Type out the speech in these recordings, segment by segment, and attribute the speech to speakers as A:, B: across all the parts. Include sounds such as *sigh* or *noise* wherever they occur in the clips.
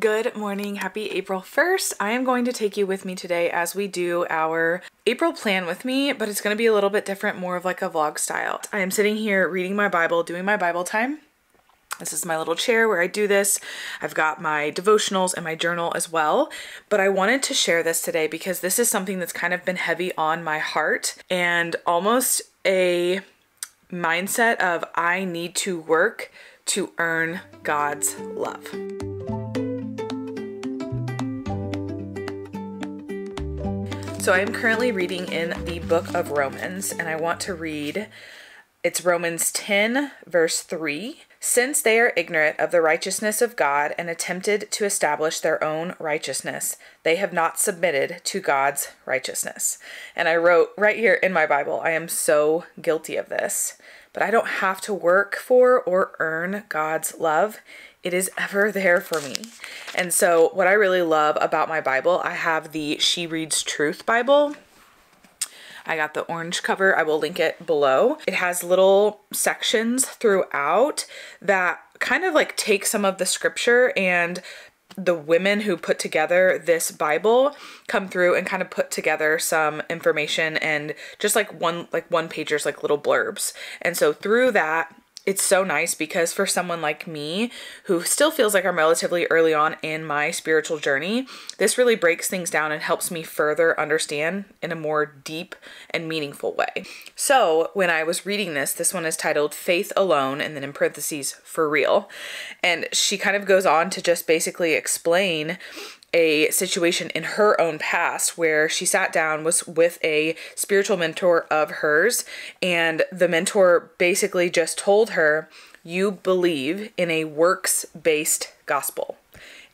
A: Good morning. Happy April 1st. I am going to take you with me today as we do our April plan with me, but it's going to be a little bit different, more of like a vlog style. I am sitting here reading my Bible, doing my Bible time. This is my little chair where I do this. I've got my devotionals and my journal as well. But I wanted to share this today because this is something that's kind of been heavy on my heart and almost a mindset of I need to work to earn God's love. So I am currently reading in the book of Romans, and I want to read it's Romans 10, verse 3. Since they are ignorant of the righteousness of God and attempted to establish their own righteousness, they have not submitted to God's righteousness. And I wrote right here in my Bible, I am so guilty of this, but I don't have to work for or earn God's love it is ever there for me. And so, what I really love about my Bible, I have the She Reads Truth Bible. I got the orange cover. I will link it below. It has little sections throughout that kind of like take some of the scripture and the women who put together this Bible come through and kind of put together some information and just like one like one pagers like little blurbs. And so through that it's so nice because for someone like me who still feels like I'm relatively early on in my spiritual journey, this really breaks things down and helps me further understand in a more deep and meaningful way. So, when I was reading this, this one is titled Faith Alone and then in parentheses, for real. And she kind of goes on to just basically explain a situation in her own past where she sat down was with a spiritual mentor of hers and the mentor basically just told her you believe in a works-based gospel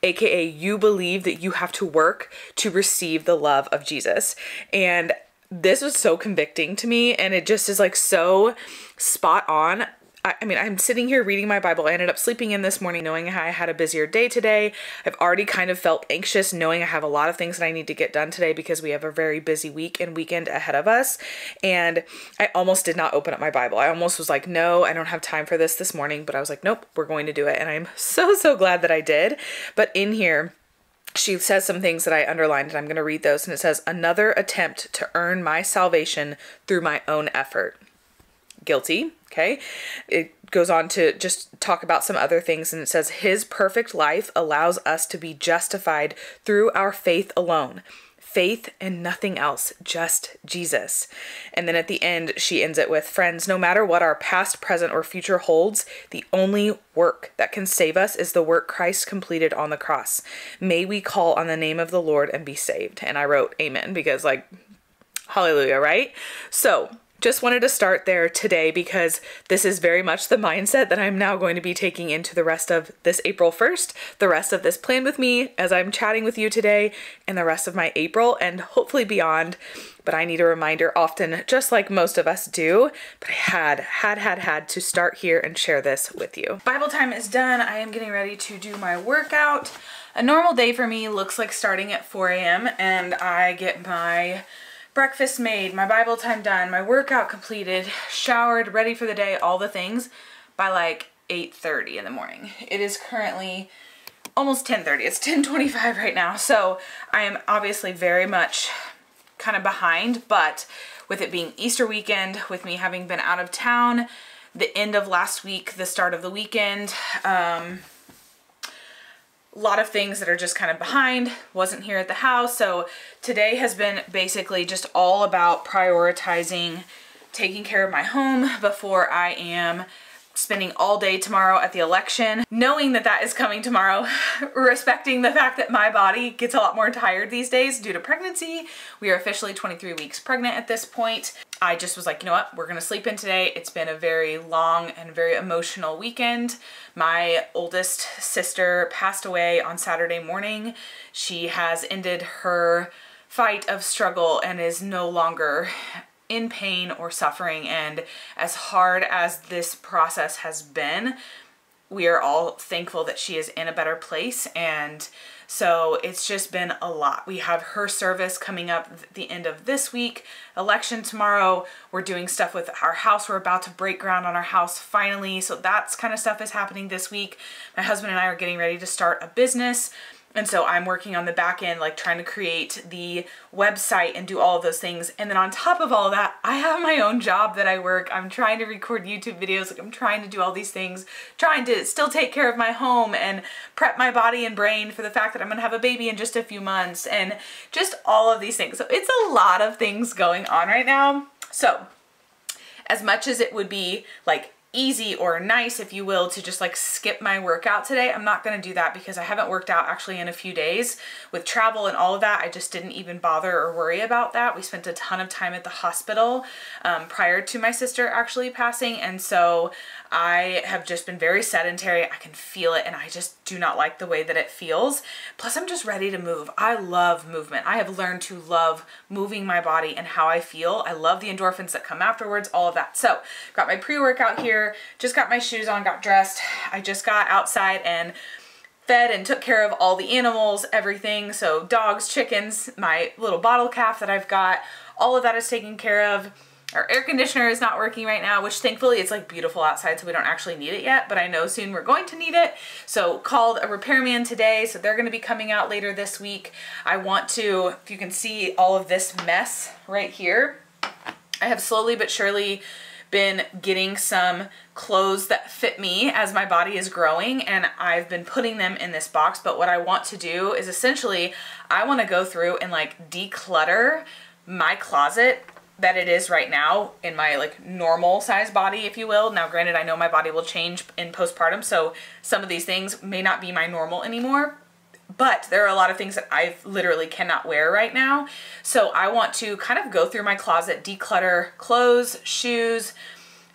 A: aka you believe that you have to work to receive the love of Jesus. And this was so convicting to me and it just is like so spot on I, mean, I'm sitting here reading my Bible. I ended up sleeping in this morning knowing I had a busier day today. I've already kind of felt anxious knowing I have a lot of things that I need to get done today because we have a very busy week and weekend ahead of us. And I almost did not open up my Bible. I almost was like, no, I don't have time for this this morning. But I was like, nope, we're going to do it. And I'm *laughs* so, so glad that I did. But in here, she says some things that I underlined, and I'm going to read those. And it says, Another attempt to earn my salvation through my own effort guilty. Okay. It goes on to just talk about some other things and it says, His perfect life allows us to be justified through our faith alone. Faith and nothing else, just Jesus. And then at the end, she ends it with Friends, no matter what our past, present, or future holds, the only work that can save us is the work Christ completed on the cross. May we call on the name of the Lord and be saved. And I wrote Amen because, like, hallelujah, right? So, just wanted to start there today because this is very much the mindset that I'm now going to be taking into the rest of this April 1st, the rest of this plan with me as I'm chatting with you today, and the rest of my April and hopefully beyond. But I need a reminder often, just like most of us do. But I had, had, had, had to start here and share this with you. Bible time is done. I am getting ready to do my workout. A normal day for me looks like starting at 4 a.m. and I get my breakfast made, my Bible time done, my workout completed, showered, ready for the day, all the things by like 8.30 in the morning. It is currently almost 10.30. It's *laughs* 10.25 right now. So I am obviously very much kind of behind, but with it being Easter weekend, with me having been out of town, the end of last week, the start of the weekend, um, a lot of things that are just kind of behind, wasn't here at the house. So today has been basically just all about prioritizing taking care of my home before I am spending all day tomorrow at the election, knowing that that is coming tomorrow, *laughs* respecting the fact that my body gets a lot more tired these days due to pregnancy. We are officially 23 weeks pregnant at this point. I just was like, you know what, we're gonna sleep in today. It's been a very long and very emotional weekend. My oldest sister passed away on Saturday morning. She has ended her fight of struggle and is no longer in pain or suffering. And as hard as this process has been, we are all thankful that she is in a better place. And so it's just been a lot. We have her service coming up the end of this week, election tomorrow. We're doing stuff with our house. We're about to break ground on our house finally. So that's kind of stuff is happening this week. My husband and I are getting ready to start a business And so I'm working on the back end, like trying to create the website and do all of those things. And then on top of all of that, I have my own job that I work. I'm trying to record YouTube videos. Like I'm trying to do all these things, trying to still take care of my home and prep my body and brain for the fact that I'm gonna have a baby in just a few months and just all of these things. So it's a lot of things going on right now. So as much as it would be like easy or nice, if you will, to just like skip my workout today. I'm not gonna do that because I haven't worked out actually in a few days. With travel and all of that, I just didn't even bother or worry about that. We spent a ton of time at the hospital um, prior to my sister actually passing. And so I have just been very sedentary. I can feel it and I just do not like the way that it feels. Plus I'm just ready to move. I love movement. I have learned to love moving my body and how I feel. I love the endorphins that come afterwards, all of that. So got my pre-workout here, just got my shoes on, got dressed. I just got outside and fed and took care of all the animals, everything. So dogs, chickens, my little bottle calf that I've got, all of that is taken care of. Our air conditioner is not working right now, which thankfully it's like beautiful outside, so we don't actually need it yet, but I know soon we're going to need it. So called a repairman today, so they're gonna be coming out later this week. I want to, if you can see all of this mess right here, I have slowly but surely been getting some clothes that fit me as my body is growing and I've been putting them in this box but what I want to do is essentially I want to go through and like declutter my closet that it is right now in my like normal size body, if you will. Now, granted, I know my body will change in postpartum, so some of these things may not be my normal anymore, but there are a lot of things that I literally cannot wear right now. So I want to kind of go through my closet, declutter clothes, shoes,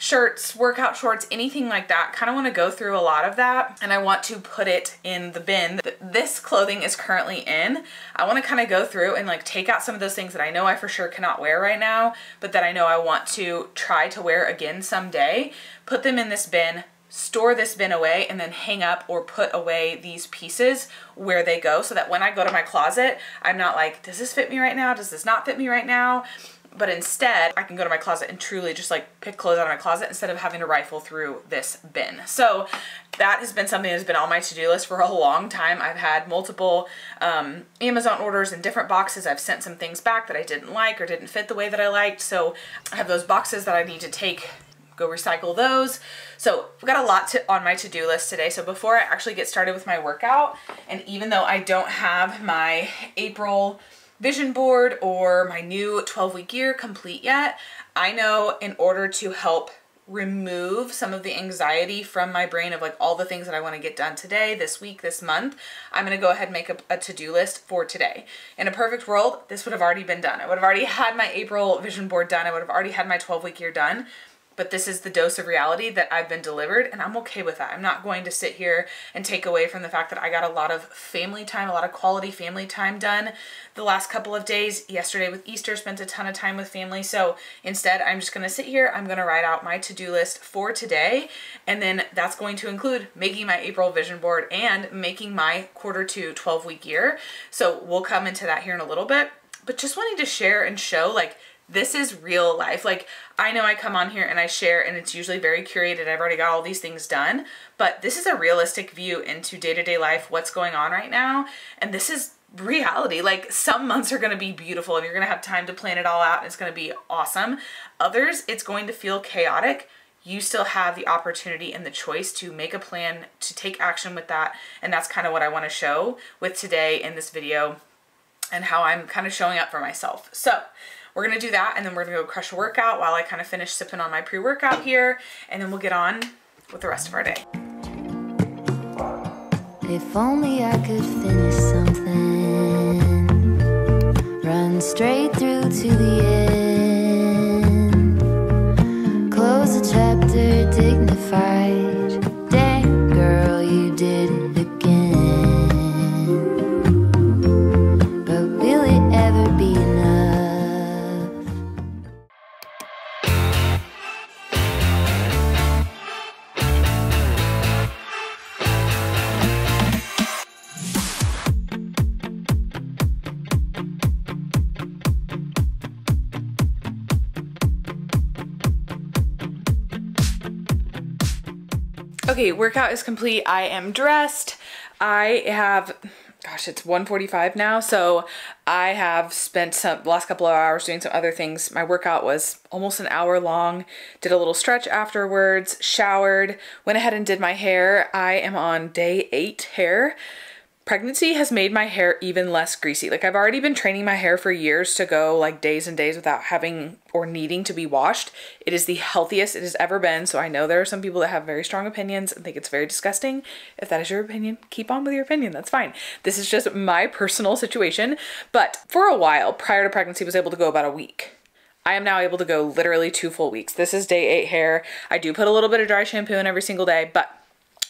A: shirts, workout shorts, anything like that. Kind of want to go through a lot of that and I want to put it in the bin that this clothing is currently in. I want to kind of go through and like take out some of those things that I know I for sure cannot wear right now, but that I know I want to try to wear again someday, put them in this bin, store this bin away and then hang up or put away these pieces where they go so that when I go to my closet, I'm not like, does this fit me right now? Does this not fit me right now? But instead I can go to my closet and truly just like pick clothes out of my closet instead of having to rifle through this bin. So that has been something that's been on my to-do list for a long time. I've had multiple um, Amazon orders in different boxes. I've sent some things back that I didn't like or didn't fit the way that I liked. So I have those boxes that I need to take go recycle those. So I've got a lot to, on my to-do list today. So before I actually get started with my workout, and even though I don't have my April vision board or my new 12 week year complete yet, I know in order to help remove some of the anxiety from my brain of like all the things that I want to get done today, this week, this month, I'm going to go ahead and make a, a to-do list for today. In a perfect world, this would have already been done. I would have already had my April vision board done. I would have already had my 12 week year done but this is the dose of reality that I've been delivered and I'm okay with that. I'm not going to sit here and take away from the fact that I got a lot of family time, a lot of quality family time done the last couple of days. Yesterday with Easter, spent a ton of time with family. So instead, I'm just going to sit here. I'm going to write out my to-do list for today. And then that's going to include making my April vision board and making my quarter two 12 week year. So we'll come into that here in a little bit. But just wanting to share and show like this is real life. Like I know I come on here and I share and it's usually very curated. I've already got all these things done, but this is a realistic view into day-to-day -day life, what's going on right now. And this is reality. Like some months are going to be beautiful and you're going to have time to plan it all out and it's going to be awesome. Others, it's going to feel chaotic. You still have the opportunity and the choice to make a plan, to take action with that. And that's kind of what I want to show with today in this video and how I'm kind of showing up for myself. So we're gonna do that and then we're gonna go crush a workout while I kind of finish sipping on my pre-workout here and then we'll get on with the rest of our day. If only I could finish something Run straight through to the end Okay, workout is complete. I am dressed. I have gosh, it's 1:45 now, so I have spent some last couple of hours doing some other things. My workout was almost an hour long. Did a little stretch afterwards, showered, went ahead and did my hair. I am on day 8 hair pregnancy has made my hair even less greasy. Like I've already been training my hair for years to go like days and days without having or needing to be washed. It is the healthiest it has ever been. So I know there are some people that have very strong opinions and think it's very disgusting. If that is your opinion, keep on with your opinion. That's fine. This is just my personal situation. But for a while prior to pregnancy was able to go about a week. I am now able to go literally two full weeks. This is day eight hair. I do put a little bit of dry shampoo in every single day, but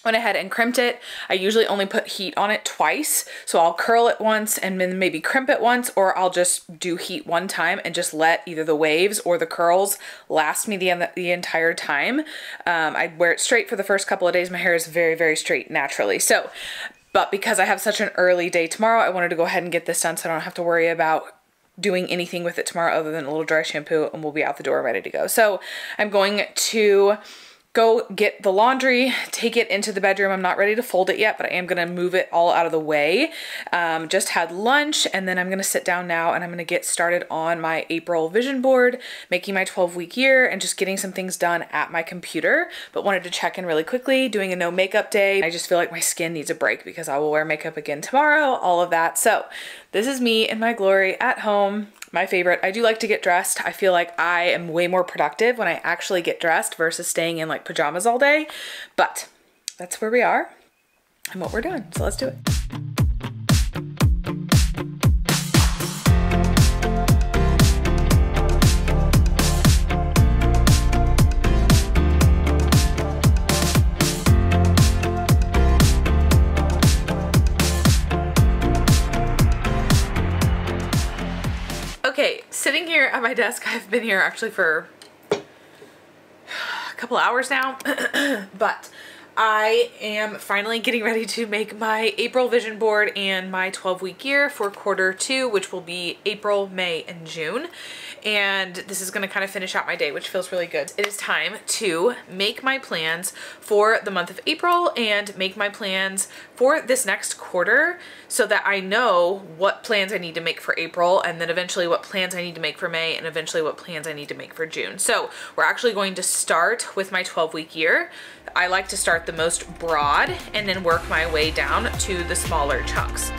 A: went ahead and crimped it. I usually only put heat on it twice. So I'll curl it once and then maybe crimp it once, or I'll just do heat one time and just let either the waves or the curls last me the, the entire time. Um, I wear it straight for the first couple of days. My hair is very, very straight naturally. So, but because I have such an early day tomorrow, I wanted to go ahead and get this done so I don't have to worry about doing anything with it tomorrow other than a little dry shampoo and we'll be out the door ready to go. So I'm going to go get the laundry, take it into the bedroom. I'm not ready to fold it yet, but I am gonna move it all out of the way. Um, just had lunch and then I'm gonna sit down now and I'm gonna get started on my April vision board, making my 12 week year and just getting some things done at my computer. But wanted to check in really quickly, doing a no makeup day. I just feel like my skin needs a break because I will wear makeup again tomorrow, all of that. So this is me in my glory at home my favorite. I do like to get dressed. I feel like I am way more productive when I actually get dressed versus staying in like pajamas all day. But that's where we are and what we're doing. So let's do it. Here at my desk. I've been here actually for a couple hours now, *clears throat* but I am finally getting ready to make my April vision board and my 12 week year for quarter two, which will be April, May, and June and this is going to kind of finish out my day, which feels really good. It is time to make my plans for the month of April and make my plans for this next quarter so that I know what plans I need to make for April and then eventually what plans I need to make for May and eventually what plans I need to make for June. So we're actually going to start with my 12 week year. I like to start the most broad and then work my way down to the smaller chunks.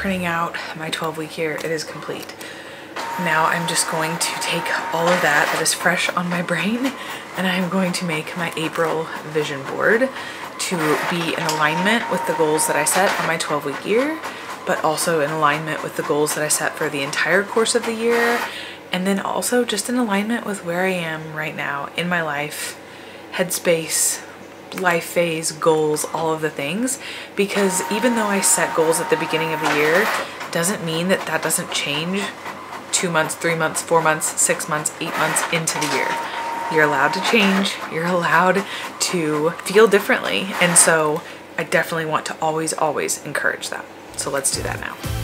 A: Printing out my 12 week year. It is complete. Now I'm just going to take all of that that is fresh on my brain and I'm going to make my April vision board to be in alignment with the goals that I set for my 12 week year, but also in alignment with the goals that I set for the entire course of the year. And then also just in alignment with where I am right now in my life, headspace, life phase, goals, all of the things. Because even though I set goals at the beginning of the year, doesn't mean that that doesn't change two months, three months, four months, six months, eight months into the year. You're allowed to change. You're allowed to feel differently. And so I definitely want to always, always encourage that. So let's do that now.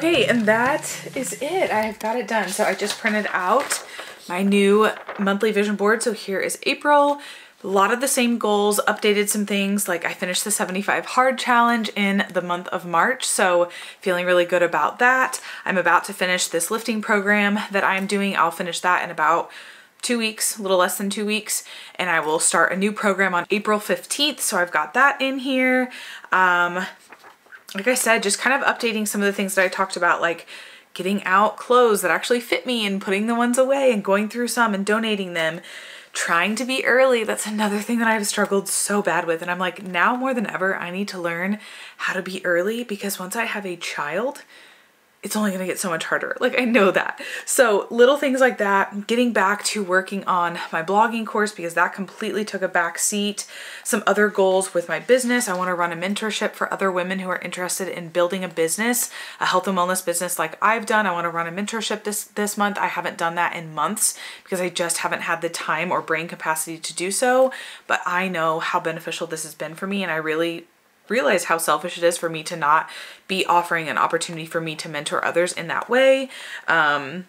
A: Okay, and that is it. I have got it done. So I just printed out my new monthly vision board. So here is April. A lot of the same goals, updated some things. Like I finished the 75 hard challenge in the month of March. So feeling really good about that. I'm about to finish this lifting program that I'm doing. I'll finish that in about two weeks, a little less than two weeks, and I will start a new program on April 15th. So I've got that in here. Um, like I said, just kind of updating some of the things that I talked about, like getting out clothes that actually fit me and putting the ones away and going through some and donating them. trying to be early. That's another thing that I've struggled so bad with. And I'm like, now more than ever, I need to learn how to be early because once I have a child, it's only to get so much harder. Like I know that. So little things like that, getting back to working on my blogging course because that completely took a back seat. Some other goals with my business. I want to run a mentorship for other women who are interested in building a business, a health and wellness business like I've done. I want to run a mentorship this this month. I haven't done that in months because I just haven't had the time or brain capacity to do so, but I know how beneficial this has been for me and I really realize how selfish it is for me to not be offering an opportunity for me to mentor others in that way. Um,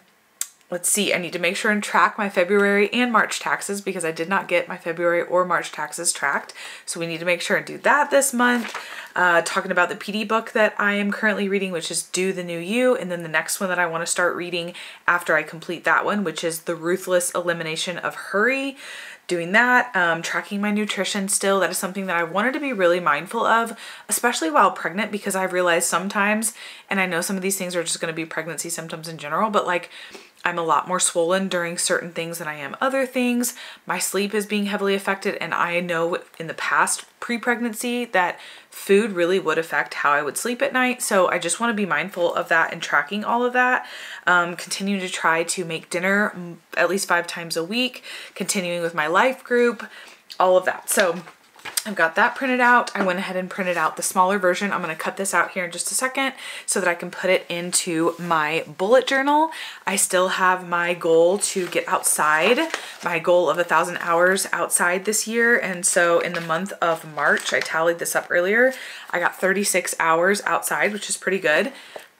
A: let's see, I need to make sure and track my February and March taxes because I did not get my February or March taxes tracked. So we need to make sure and do that this month. Uh, talking about the PD book that I am currently reading, which is Do the New You. And then the next one that I want to start reading after I complete that one, which is The Ruthless Elimination of Hurry doing that, um, tracking my nutrition still. That is something that I wanted to be really mindful of, especially while pregnant, because I realized sometimes, and I know some of these things are just going to be pregnancy symptoms in general, but like I'm a lot more swollen during certain things than I am other things. My sleep is being heavily affected, and I know in the past pre pregnancy that food really would affect how I would sleep at night. So I just want to be mindful of that and tracking all of that. Um, continue to try to make dinner at least five times a week, continuing with my life group, all of that. So I've got that printed out. I went ahead and printed out the smaller version. I'm going to cut this out here in just a second so that I can put it into my bullet journal. I still have my goal to get outside, my goal of a thousand hours outside this year. And so in the month of March, I tallied this up earlier, I got 36 hours outside, which is pretty good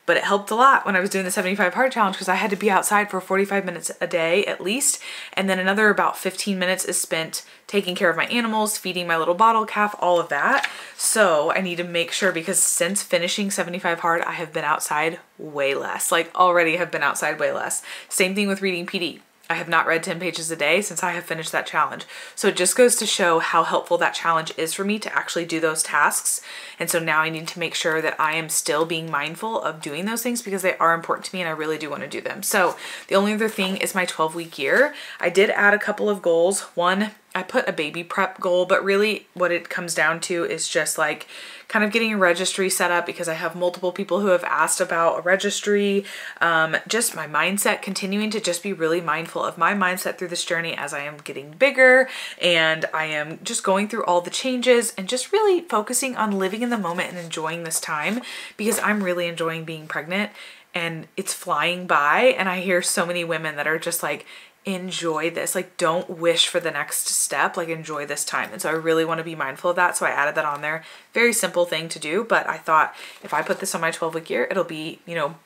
A: but it helped a lot when I was doing the 75 hard challenge because I had to be outside for 45 minutes a day at least. And then another about 15 minutes is spent taking care of my animals, feeding my little bottle calf, all of that. So I need to make sure because since finishing 75 hard, I have been outside way less, like already have been outside way less. Same thing with reading PD. I have not read 10 pages a day since I have finished that challenge. So it just goes to show how helpful that challenge is for me to actually do those tasks. And so now I need to make sure that I am still being mindful of doing those things because they are important to me and I really do want to do them. So the only other thing is my 12 week year. I did add a couple of goals. One, I put a baby prep goal, but really what it comes down to is just like kind of getting a registry set up because I have multiple people who have asked about a registry. Um, just my mindset, continuing to just be really mindful of my mindset through this journey as I am getting bigger and I am just going through all the changes and just really focusing on living in the moment and enjoying this time because I'm really enjoying being pregnant and it's flying by. And I hear so many women that are just like, enjoy this. Like, don't wish for the next step. Like, enjoy this time. And so I really want to be mindful of that. So I added that on there. Very simple thing to do. But I thought if I put this on my 12 week year, it'll be, you know,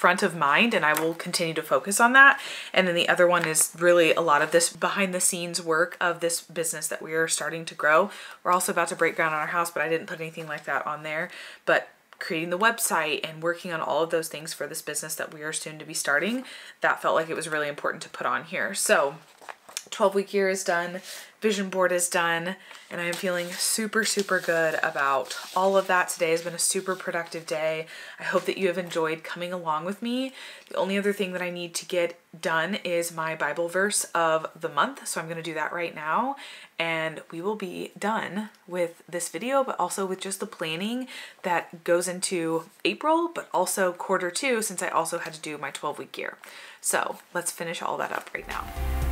A: front of mind and I will continue to focus on that. And then the other one is really a lot of this behind the scenes work of this business that we are starting to grow. We're also about to break ground on our house, but I didn't put anything like that on there. But creating the website and working on all of those things for this business that we are soon to be starting, that felt like it was really important to put on here. So 12 week year is done, vision board is done, and I am feeling super, super good about all of that. Today has been a super productive day. I hope that you have enjoyed coming along with me. The only other thing that I need to get done is my Bible verse of the month. So I'm going to do that right now and we will be done with this video, but also with just the planning that goes into April, but also quarter two, since I also had to do my 12 week year. So let's finish all that up right now.